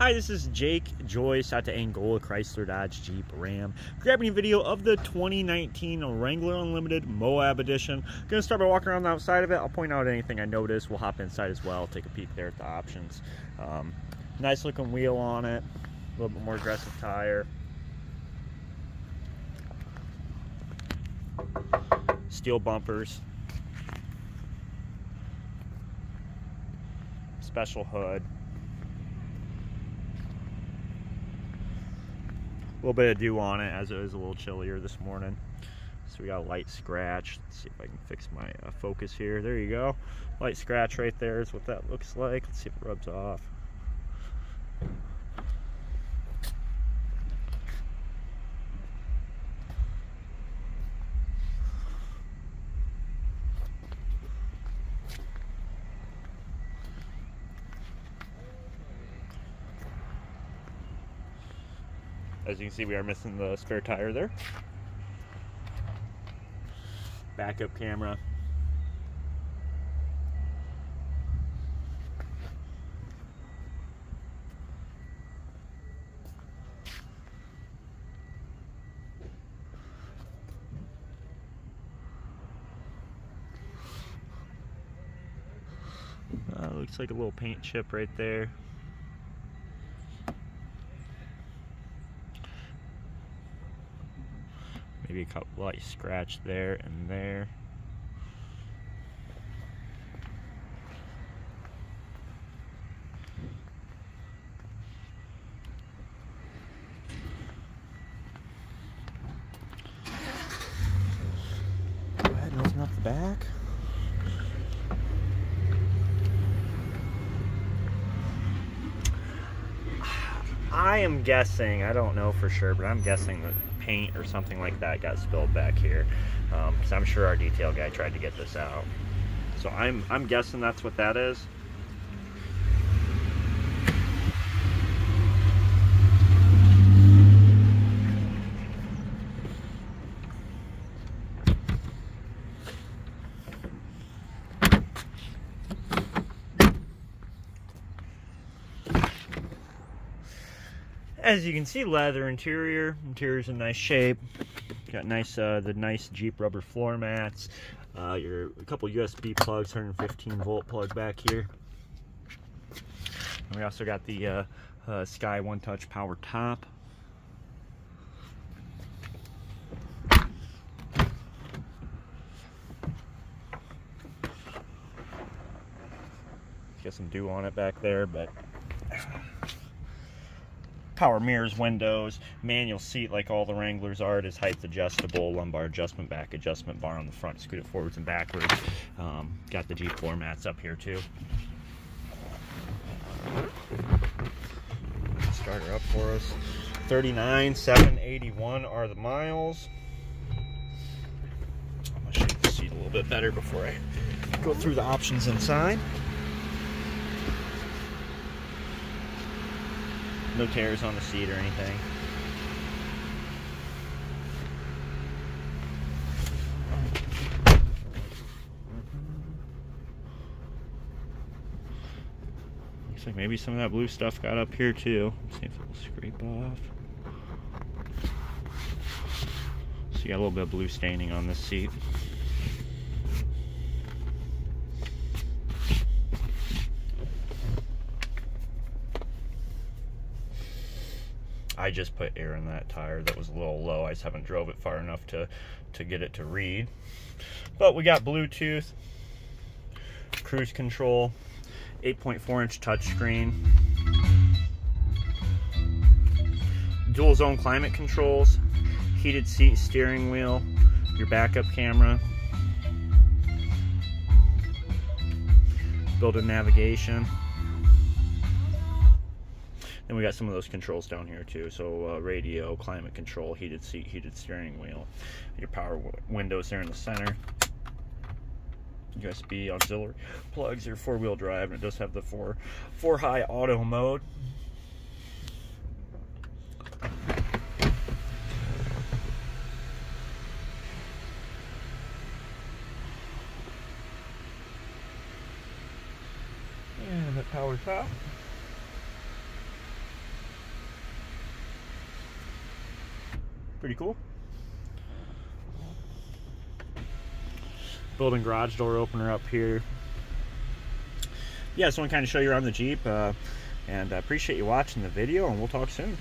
Hi, this is Jake Joice out to Angola Chrysler Dodge Jeep Ram. Grabbing a video of the 2019 Wrangler Unlimited Moab Edition. Gonna start by walking around the outside of it. I'll point out anything I notice. We'll hop inside as well, take a peek there at the options. Um, nice looking wheel on it, a little bit more aggressive tire. Steel bumpers. Special hood. A little bit of dew on it as it was a little chillier this morning. So we got a light scratch. Let's see if I can fix my uh, focus here. There you go. Light scratch right there is what that looks like. Let's see if it rubs off. As you can see, we are missing the spare tire there. Backup camera. Uh, looks like a little paint chip right there. Maybe a couple light scratch there and there. Go ahead and open up the back. I am guessing, I don't know for sure, but I'm guessing that paint or something like that got spilled back here. Um, I'm sure our detail guy tried to get this out. So I'm, I'm guessing that's what that is. As you can see leather interior. Interior's in nice shape. Got nice uh, the nice jeep rubber floor mats. Uh, your a couple usb plugs 115 volt plug back here. And we also got the uh, uh, sky one touch power top. Get some dew on it back there but power mirrors, windows, manual seat like all the Wranglers are. It is height adjustable, lumbar adjustment, back adjustment, bar on the front, scoot it forwards and backwards. Um, got the Jeep floor mats up here too. Start her up for us. 39, 781 are the miles. I'm gonna shake the seat a little bit better before I go through the options inside. No tears on the seat or anything. Looks like maybe some of that blue stuff got up here too. Let's see if it'll scrape off. So you got a little bit of blue staining on this seat. I just put air in that tire that was a little low. I just haven't drove it far enough to, to get it to read. But we got Bluetooth, cruise control, 8.4 inch touchscreen, dual zone climate controls, heated seat steering wheel, your backup camera, built-in navigation. Then we got some of those controls down here too. So uh, radio, climate control, heated seat, heated steering wheel. Your power windows there in the center. USB auxiliary plugs, your four-wheel drive, and it does have the four, four high auto mode. And the power top. Pretty cool. Building garage door opener up here. Yeah, just want to kind of show you around the Jeep. Uh, and I appreciate you watching the video, and we'll talk soon.